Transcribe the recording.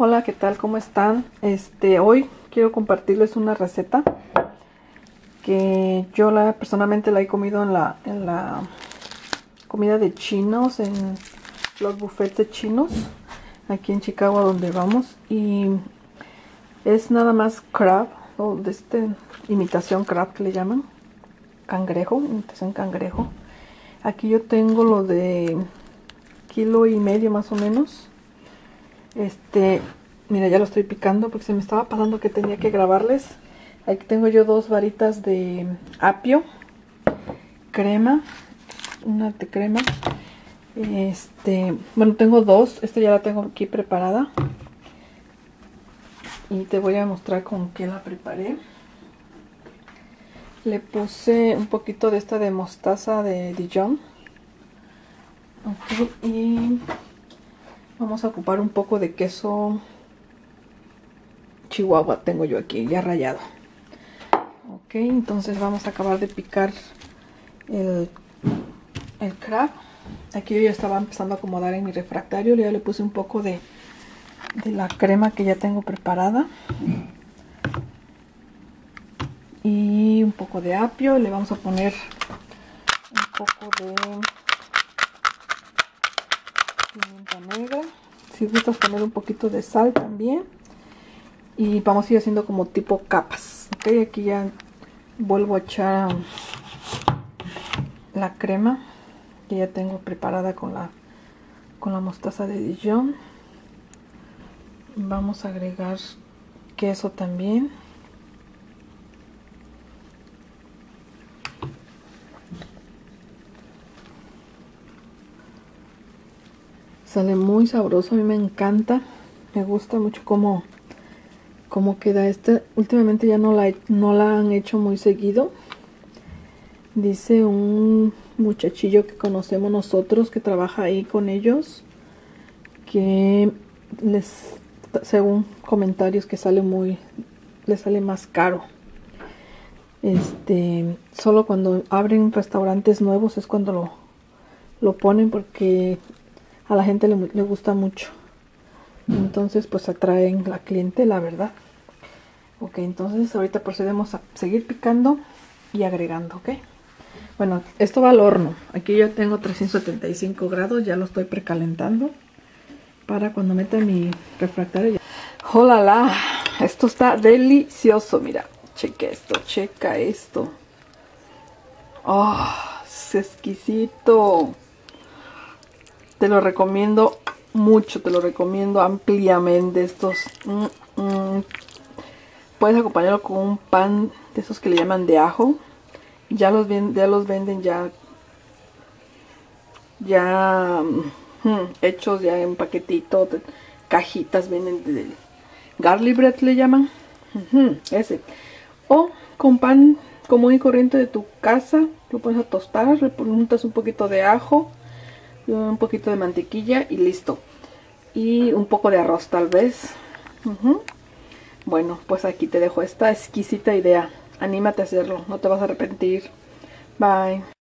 Hola, ¿qué tal? ¿Cómo están? Este, hoy quiero compartirles una receta que yo la personalmente la he comido en la, en la comida de chinos, en los buffets de chinos, aquí en Chicago donde vamos. Y es nada más crab, o de este imitación crab que le llaman, cangrejo, imitación cangrejo. Aquí yo tengo lo de kilo y medio más o menos este, mira, ya lo estoy picando porque se me estaba pasando que tenía que grabarles. Aquí tengo yo dos varitas de apio, crema, una de crema. Este, bueno, tengo dos. Esta ya la tengo aquí preparada. Y te voy a mostrar con qué la preparé. Le puse un poquito de esta de mostaza de Dijon. Ok, y Vamos a ocupar un poco de queso chihuahua tengo yo aquí ya rayado. Ok, entonces vamos a acabar de picar el, el crab. Aquí yo ya estaba empezando a acomodar en mi refractario. Ya le puse un poco de, de la crema que ya tengo preparada. Y un poco de apio. Le vamos a poner un poco de Si gustas poner un poquito de sal también. Y vamos a ir haciendo como tipo capas. Ok, aquí ya vuelvo a echar la crema que ya tengo preparada con la, con la mostaza de Dijon. Vamos a agregar queso también. Sale muy sabroso, a mí me encanta. Me gusta mucho cómo, cómo queda este. Últimamente ya no la, no la han hecho muy seguido. Dice un muchachillo que conocemos nosotros que trabaja ahí con ellos que les según comentarios que sale muy le sale más caro este solo cuando abren restaurantes nuevos es cuando lo, lo ponen porque a la gente le, gusta mucho. Entonces pues atraen la cliente, la verdad. Ok, entonces ahorita procedemos a seguir picando y agregando, ¿ok? Bueno, esto va al horno. Aquí ya tengo 375 grados, ya lo estoy precalentando para cuando meta mi refractario. ¡Hola! Esto está delicioso, mira. Cheque esto, checa esto. ¡Oh! Es exquisito. Te lo recomiendo mucho, te lo recomiendo ampliamente estos. Mm, mm. Puedes acompañarlo con un pan de esos que le llaman de ajo. Ya los, ya los venden ya ya mm, hechos ya en paquetito, cajitas venden de garlic bread le llaman. ese. O con pan común y corriente de tu casa, lo a tostar, le pones un poquito de ajo un poquito de mantequilla y listo. Y un poco de arroz tal vez. Bueno, pues aquí te dejo esta exquisita idea. Anímate a hacerlo, no te vas a arrepentir. Bye.